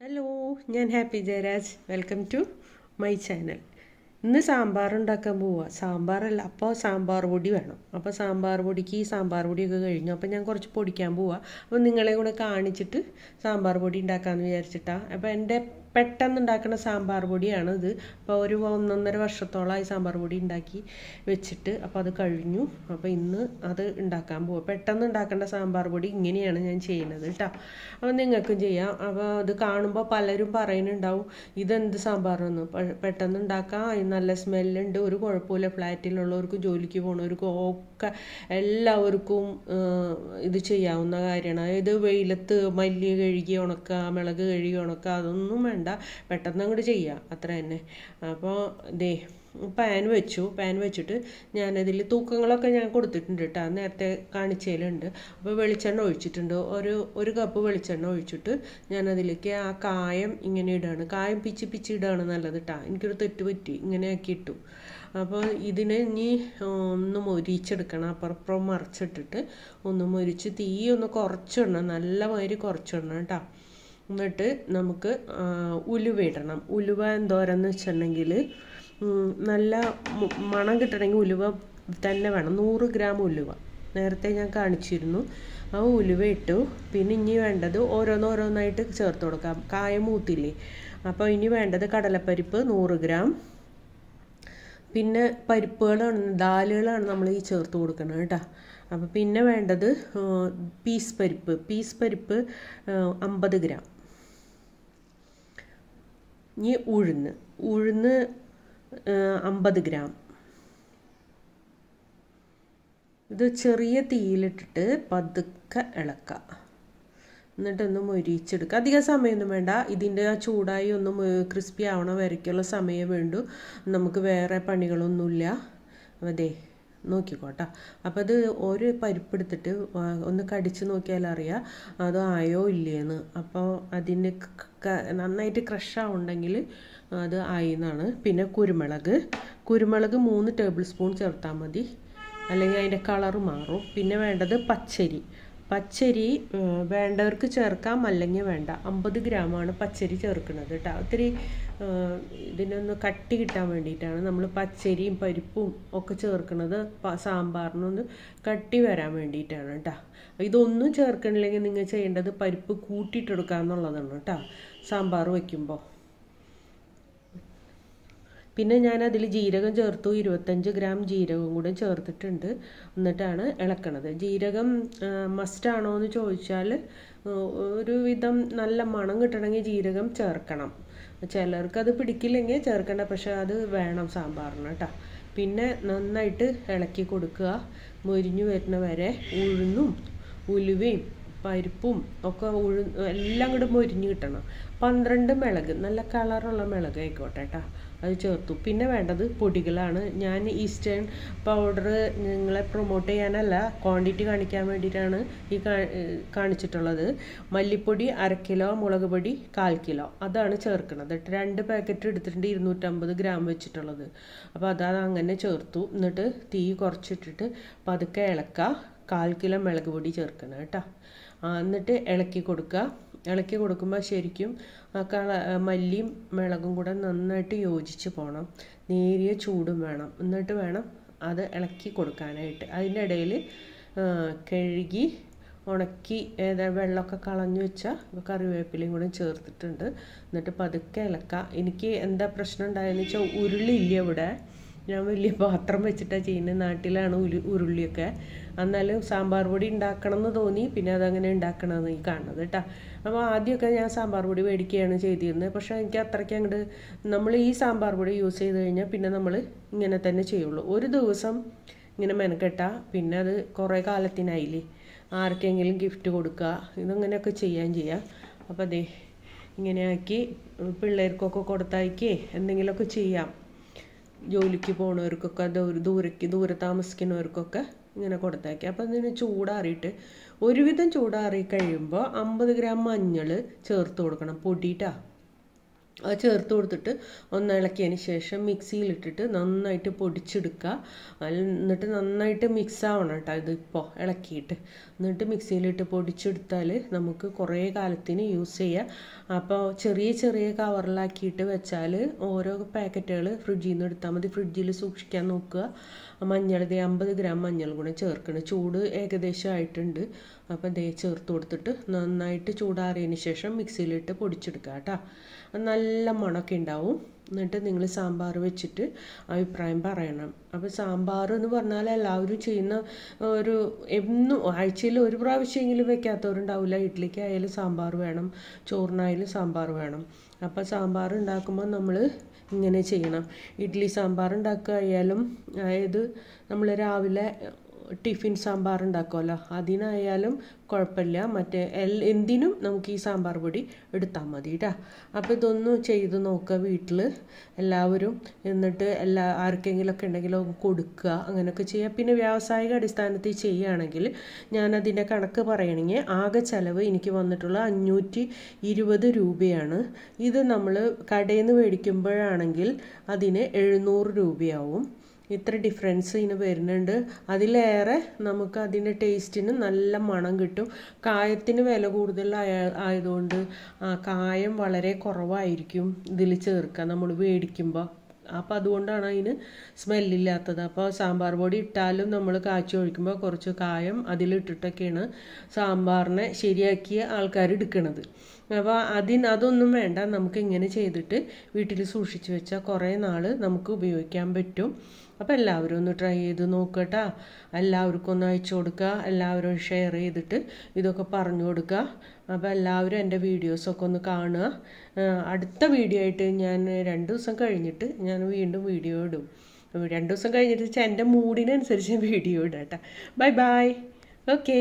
Hello ഞാൻ Happy Jayaraj welcome to my channel ഇന്ന് സാമ്പാർ ഉണ്ടാക്കാൻ പോവുക സാമ്പാറല്ല അപ്പോൾ സാമ്പാർ പൊടി വേണം. അപ്പോൾ സാമ്പാർ പൊടിക്ക് സാമ്പാർ പൊടിയൊക്കെ കഴിഞ്ഞു. അപ്പോൾ ഞാൻ കുറച്ച് പൊടിക്കാൻ പോവുക അപ്പോൾ നിങ്ങളെ കൂടെ കാണിച്ചിട്ട് സാമ്പാർ പൊടി ഉണ്ടാക്കാമെന്ന് വിചാരിച്ചിട്ടാണ് അപ്പോൾ എന്റെ പെട്ടെന്ന് ഉണ്ടാക്കുന്ന സാമ്പാർ പൊടിയാണ് ഇത്. അപ്പോൾ ഒരു ഒന്നൊന്നര വർഷത്തോളമായി സാമ്പാർ പൊടി ഉണ്ടാക്കി വെച്ചിട്ട് അപ്പോൾ അത് കഴിഞ്ഞു. അപ്പോൾ ഇന്ന് അത് ഉണ്ടാക്കാൻ പോകും പെട്ടെന്ന് ഉണ്ടാക്കേണ്ട സാമ്പാർ പൊടി ഇങ്ങനെയാണ് ഞാൻ ചെയ്യുന്നത് കേട്ടോ. അപ്പോൾ നിങ്ങൾക്കും ചെയ്യാം. അപ്പോൾ അത് കാണുമ്പോൾ പലരും പറയുന്നുണ്ടാവും ഇതെന്ത് സാമ്പാറെന്ന് പെട്ടെന്ന് ഉണ്ടാക്കാം നല്ല സ്മെല്ലുണ്ട്. ഒരു കുഴപ്പമില്ല. ഫ്ലാറ്റിലുള്ളവർക്കും ജോലിക്ക് പോകുന്നവർക്കും ഒക്കെ എല്ലാവർക്കും ഇത് ചെയ്യാവുന്ന കാര്യമാണ്. അതായത് വെയിലത്ത് മല്ലി കഴുകി ഉണക്കുക മുളക് കഴുകി ഉണക്കുക അതൊന്നും വേണ്ട. പെട്ടെന്ന് അങ്ങോട്ട് ചെയ്യുക അത്ര തന്നെ അപ്പോൾ ദേ പാൻ വെച്ചു പാൻ വെച്ചിട്ട് ഞാനതിൽ തൂക്കങ്ങളൊക്കെ ഞാൻ കൊടുത്തിട്ടുണ്ട് കേട്ടോ നേരത്തെ കാണിച്ചതിലുണ്ട് അപ്പോൾ വെളിച്ചെണ്ണ ഒഴിച്ചിട്ടുണ്ട്. ഒരു ഒരു കപ്പ് വെളിച്ചെണ്ണ ഒഴിച്ചിട്ട് ഞാനതിലേക്ക് ആ കായം ഇങ്ങനെ ഇടുകയാണ് കായം പിച്ചി പിച്ചി ഇടുകയാണ് നല്ലത് കേട്ടോ എനിക്കൊരു തെറ്റ് പറ്റി. ഇങ്ങനെ ആക്കി ഇട്ടു. അപ്പോൾ ഇതിനെ ഇനി ഒന്ന് മൊരിച്ചെടുക്കണം. അപ്പുറപ്പുറം മറിച്ചിട്ടിട്ട് ഒന്ന് മൊരിച്ച് തീ ഒന്ന് കുറച്ചിടണം നല്ല മാതിരി കുറച്ചിടണം കേട്ടോ എന്നിട്ട് നമുക്ക് ഉലുവ ഇടണം. ഉലുവ എന്തോരെന്ന് വെച്ചിട്ടുണ്ടെങ്കിൽ നല്ല മണം കിട്ടണമെങ്കിൽ ഉലുവ തന്നെ വേണം. നൂറ് ഗ്രാം ഉലുവ. നേരത്തെ ഞാൻ കാണിച്ചിരുന്നു. ആ ഉലുവ ഇട്ടു. പിന്നെ ഇനി വേണ്ടത് ഓരോന്നോരോന്നായിട്ട് ചേർത്ത് കൊടുക്കാം. കായം മൂത്തില്ലേ? അപ്പോൾ ഇനി വേണ്ടത് കടലപ്പരിപ്പ് നൂറ് ഗ്രാം. പിന്നെ പരിപ്പുകളാണ് ദാലുകളാണ് നമ്മൾ ഈ ചേർത്ത് കൊടുക്കുന്നത് കേട്ടോ. അപ്പോൾ പിന്നെ വേണ്ടത് പീസ് പരിപ്പ്. പീസ് പരിപ്പ് അമ്പത് ഗ്രാം. ഇനി ഉഴുന്ന്. ഉഴുന്ന് അമ്പത് ഗ്രാം. ഇത് ചെറിയ തീയിലിട്ടിട്ട് പതുക്കെ ഇളക്കുക. എന്നിട്ടൊന്ന് മൊരിച്ചെടുക്കുക. അധികം സമയമൊന്നും വേണ്ട. ഇതിന്റെ ആ ചൂടായി ഒന്ന് ക്രിസ്പി ആവണ വരയ്ക്കുള്ള സമയം വേണ്ടു. നമുക്ക് വേറെ പണികളൊന്നുമില്ല. അതെ. നോക്കിക്കോട്ടെ. അപ്പോൾ അത് ഒരു പരിപ്പെടുത്തിട്ട് ഒന്ന് കടിച്ച് നോക്കിയാൽ അറിയാം അത് ആയോ ഇല്ലേന്ന്. അപ്പോൾ അതിന് നന്നായിട്ട് ക്രഷ് ആവുണ്ടെങ്കിൽ അത് ആയി എന്നാണ് പിന്നെ കുരുമുളക്. കുരുമുളക് മൂന്ന് ടേബിൾ സ്പൂൺ ചേർത്താൽ മതി. അല്ലെങ്കിൽ അതിന്റെ കളർ മാറും. പിന്നെ വേണ്ടത് പച്ചരി. പച്ചരി വേണ്ടവർക്ക് ചേർക്കാം അല്ലെങ്കിൽ വേണ്ട. അമ്പത് ഗ്രാമാണ് പച്ചരി ചേർക്കുന്നത് കേട്ടോ. ഒത്തിരി ഇതിനൊന്ന് കട്ടി കിട്ടാൻ വേണ്ടിയിട്ടാണ് നമ്മൾ പച്ചരിയും പരിപ്പും ഒക്കെ ചേർക്കുന്നത്. സാമ്പാറിനൊന്ന് കട്ടി വരാൻ വേണ്ടിയിട്ടാണ് കേട്ടോ ഇതൊന്നും ചേർക്കണില്ലെങ്കിൽ നിങ്ങൾ ചെയ്യേണ്ടത് പരിപ്പ് കൂട്ടിയിട്ടെടുക്കുക എന്നുള്ളതാണ് കേട്ടോ സാമ്പാർ വയ്ക്കുമ്പോൾ പിന്നെ ഞാൻ അതിൽ ജീരകം ചേർത്തു. ഇരുപത്തഞ്ച് ഗ്രാം ജീരകം കൂടെ ചേർത്തിട്ടുണ്ട്. എന്നിട്ടാണ് ഇളക്കണത്. ജീരകം മസ്റ്റാണോ എന്ന് ചോദിച്ചാൽ ഒരു വിധം നല്ല മണം കിട്ടണമെങ്കിൽ ജീരകം ചേർക്കണം. ചിലർക്ക് അത് പിടിക്കില്ലെങ്കിൽ ചേർക്കണ്ട പക്ഷെ അത് വേണം സാമ്പാറിന് കേട്ടോ. പിന്നെ നന്നായിട്ട് ഇളക്കി കൊടുക്കുക. മൊരിഞ്ഞു വരുന്ന വരെ ഉഴുന്നും ഉലുവയും പരിപ്പും ഒക്കെ ഉഴു എല്ലാം കൂടെ മൊരിഞ്ഞ് കിട്ടണം. പന്ത്രണ്ട് മിളക് നല്ല കളറുള്ള മിളക് ആയിക്കോട്ടെ കേട്ടോ അത് ചേർത്തു. പിന്നെ വേണ്ടത് പൊടികളാണ്. ഞാൻ ഈസ്റ്റേൺ പൗഡർ നിങ്ങളെ പ്രൊമോട്ട് ചെയ്യാനല്ല ക്വാണ്ടിറ്റി കാണിക്കാൻ വേണ്ടിയിട്ടാണ് ഈ കാണിച്ചിട്ടുള്ളത്. മല്ലിപ്പൊടി അര കിലോ മുളക് പൊടി കാൽ കിലോ. അതാണ് ചേർക്കുന്നത് രണ്ട് പാക്കറ്റ് എടുത്തിട്ടുണ്ട് ഇരുന്നൂറ്റമ്പത് ഗ്രാം വെച്ചിട്ടുള്ളത്. അപ്പോൾ അതാണ് അങ്ങനെ ചേർത്തു. എന്നിട്ട് തീ കുറച്ചിട്ടിട്ട് പതുക്കെ ഇളക്കുക കാൽ കിലോ മുളക് പൊടി ചേർക്കണം കേട്ടോ. എന്നിട്ട് ഇളക്കി കൊടുക്കുക. ഇളക്കി കൊടുക്കുമ്പോൾ ശരിക്കും ആ കള മല്ലിയും മുളകും കൂടെ നന്നായിട്ട് യോജിച്ച് പോകണം നേരിയ ചൂടും വേണം. എന്നിട്ട് വേണം അത് ഇളക്കി കൊടുക്കാനായിട്ട്. അതിന്റെ ഇടയിൽ കഴുകി ഉണക്കി ഏതാ വെള്ളമൊക്കെ കളഞ്ഞു വെച്ചാൽ കറിവേപ്പിലയും കൂടെ ചേർത്തിട്ടുണ്ട്. എന്നിട്ട് പതുക്കെ ഇളക്കുക. എനിക്ക് എന്താ പ്രശ്നം ഉണ്ടായെന്ന് വെച്ചാൽ ഉരുളിയില്ല ഇവിടെ? ഞാൻ വലിയ പാത്രം വെച്ചിട്ടാണ് ചെയ്യുന്നത് നാട്ടിലാണ് ഉരു ഉരുളിയൊക്കെ. എന്നാലും സാമ്പാർ പൊടി ഉണ്ടാക്കണം എന്ന് തോന്നി പിന്നെ അതങ്ങനെ ഉണ്ടാക്കണമെന്ന് ഈ കാണുന്നത് കേട്ടോ അപ്പോൾ ആദ്യമൊക്കെ ഞാൻ സാമ്പാർ പൊടി മേടിക്കുകയാണ് ചെയ്തിരുന്നത് പക്ഷേ എനിക്ക് അത്രയ്ക്ക് അങ്ങോട്ട് നമ്മൾ ഈ സാമ്പാർ പൊടി യൂസ് ചെയ്ത് കഴിഞ്ഞാൽ പിന്നെ നമ്മൾ ഇങ്ങനെ തന്നെ ചെയ്യുള്ളൂ. ഒരു ദിവസം ഇങ്ങനെ മെനക്കെട്ട പിന്നെ അത് കുറേ കാലത്തിനായില്ലേ. ആർക്കെങ്കിലും ഗിഫ്റ്റ് കൊടുക്കുക ഇതങ്ങനെയൊക്കെ ചെയ്യാൻ ചെയ്യാം. അപ്പോൾ അതെ ഇങ്ങനെ ആക്കി പിള്ളേർക്കൊക്കെ കൊടുത്തയക്കേ എന്തെങ്കിലുമൊക്കെ ചെയ്യാം. ജോലിക്ക് പോണവർക്കൊക്കെ ദൂരക്ക് ദൂരെ താമസിക്കുന്നവർക്കൊക്കെ ഇങ്ങനെ കൊടുത്തേക്കുക അപ്പം അതിന് ചൂടാറിയിട്ട് ഒരുവിധം ചൂടാറി കഴിയുമ്പോൾ അമ്പത് ഗ്രാം മഞ്ഞൾ ചേർത്ത് കൊടുക്കണം പൊടിയിട്ടാ. അത് ചേർത്ത് കൊടുത്തിട്ട് ഒന്ന് ഇളക്കിയതിന് ശേഷം മിക്സിയിലിട്ടിട്ട് നന്നായിട്ട് പൊടിച്ചെടുക്കുക. എന്നിട്ട് നന്നായിട്ട് മിക്സ് ആവണം കേട്ടോ ഇതിപ്പോൾ ഇളക്കിയിട്ട്. എന്നിട്ട് മിക്സിയിലിട്ട് പൊടിച്ചെടുത്താൽ നമുക്ക് കുറേ കാലത്തിന് യൂസ് ചെയ്യാം. അപ്പോൾ ചെറിയ ചെറിയ കവറിലാക്കിയിട്ട് വെച്ചാൽ ഓരോ പാക്കറ്റുകൾ ഫ്രിഡ്ജിൽ നിന്ന് എടുത്താൽ മതി. ഫ്രിഡ്ജിൽ സൂക്ഷിക്കാൻ നോക്കുക. മഞ്ഞൾ ദേ അമ്പത് ഗ്രാം മഞ്ഞൾ കൂടെ ചേർക്കണം. ചൂട് ഏകദേശം ആയിട്ടുണ്ട്. അപ്പോൾ ദേ ചേർത്ത് കൊടുത്തിട്ട് നന്നായിട്ട് ചൂടാറിയതിന് ശേഷം മിക്സിയിലിട്ട് പൊടിച്ചെടുക്കുക കേട്ടോ. നല്ല മണമൊക്കെ ഉണ്ടാവും. എന്നിട്ട് നിങ്ങൾ സാമ്പാർ വെച്ചിട്ട് അഭിപ്രായം പറയണം. അപ്പോൾ സാമ്പാർ എന്ന് പറഞ്ഞാൽ എല്ലാവരും ചെയ്യുന്ന ഒരു എന്നും ആഴ്ചയിൽ ഒരു പ്രാവശ്യമെങ്കിലും വെക്കാത്തവരുണ്ടാവില്ല. ഇഡ്ഡലിക്കായാലും സാമ്പാർ വേണം ചോറിനായാലും സാമ്പാർ വേണം. അപ്പോൾ സാമ്പാർ ഉണ്ടാക്കുമ്പോൾ നമ്മൾ ഇങ്ങനെ ചെയ്യണം. ഇഡ്ഡലി സാമ്പാർ ഉണ്ടാക്കുക ആയാലും അതായത് നമ്മൾ രാവിലെ ടിഫിൻ സാമ്പാർ ഉണ്ടാക്കുമല്ലോ അതിനായാലും കുഴപ്പമില്ല. മറ്റേ എൽ എന്തിനും നമുക്ക് ഈ സാമ്പാർ പൊടി എടുത്താൽ മതി കേട്ടോ അപ്പോൾ ഇതൊന്ന് ചെയ്ത് നോക്കുക വീട്ടിൽ. എല്ലാവരും എന്നിട്ട് എല്ലാ ആർക്കെങ്കിലുമൊക്കെ ഉണ്ടെങ്കിലും കൊടുക്കുക അങ്ങനെയൊക്കെ ചെയ്യുക. പിന്നെ വ്യാവസായിക അടിസ്ഥാനത്തിൽ ചെയ്യുകയാണെങ്കിൽ ഞാനതിന്റെ കണക്ക് പറയണമെങ്കിൽ ആകെ ചിലവ് എനിക്ക് വന്നിട്ടുള്ള അഞ്ഞൂറ്റി ഇരുപത് രൂപയാണ്. ഇത് നമ്മൾ കടയിൽ നിന്ന് മേടിക്കുമ്പോഴാണെങ്കിൽ അതിന് എഴുന്നൂറ് രൂപയാവും. ഇത്ര ഡിഫറൻസ് ഇതിന് വരുന്നുണ്ട്. അതിലേറെ നമുക്ക് അതിന്റെ ടേസ്റ്റിന് നല്ല മണം കിട്ടും. കായത്തിന് വില കൂടുതലായ ആയതുകൊണ്ട് കായം വളരെ കുറവായിരിക്കും ഇതിൽ ചേർക്കുക. നമ്മൾ മേടിക്കുമ്പോൾ അപ്പോൾ അതുകൊണ്ടാണ് അതിന് സ്മെല്ലില്ലാത്തത്. അപ്പോൾ സാമ്പാർ പൊടി ഇട്ടാലും നമ്മൾ കാച്ചി ഒഴിക്കുമ്പോൾ കുറച്ച് കായം അതിലിട്ടിട്ടൊക്കെയാണ് സാമ്പാറിനെ ശരിയാക്കിയ ആൾക്കാർ എടുക്കുന്നത് അപ്പോൾ അതിന് അതൊന്നും വേണ്ട. നമുക്ക് ഇങ്ങനെ ചെയ്തിട്ട് വീട്ടിൽ സൂക്ഷിച്ച് വെച്ചാൽ കുറേ നാൾ നമുക്ക് ഉപയോഗിക്കാൻ പറ്റും. അപ്പോൾ എല്ലാവരും ഒന്ന് ട്രൈ ചെയ്ത് നോക്കട്ടാ. എല്ലാവർക്കും ഒന്ന് അയച്ചു കൊടുക്കുക എല്ലാവരും ഷെയർ ചെയ്തിട്ട് ഇതൊക്കെ പറഞ്ഞു കൊടുക്കുക അപ്പോൾ എല്ലാവരും എന്റെ വീഡിയോസൊക്കെ ഒന്ന് കാണുക. അടുത്ത വീഡിയോ ആയിട്ട് ഞാൻ രണ്ട് ദിവസം കഴിഞ്ഞിട്ട് ഞാൻ വീണ്ടും വീഡിയോ ഇടും. രണ്ട് ദിവസം കഴിഞ്ഞിട്ട് എന്റെ മൂഡിനനുസരിച്ച് വീഡിയോ ഇടാം കേട്ടോ ബൈ ബൈ ഓക്കേ